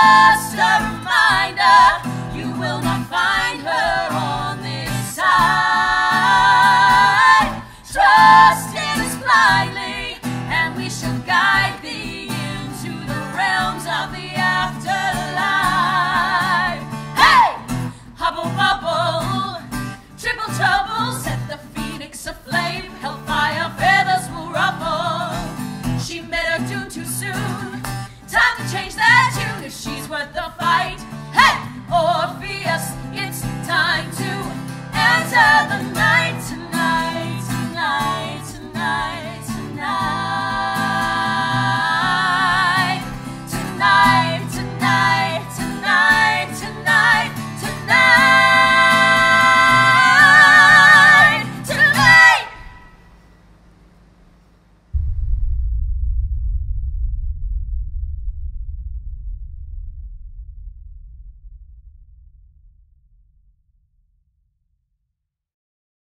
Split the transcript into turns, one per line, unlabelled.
just a reminder you will not find her on this side. Trust is blindly, and we shall guide thee. she's worth the fight. Hey, Orpheus, it's time to enter the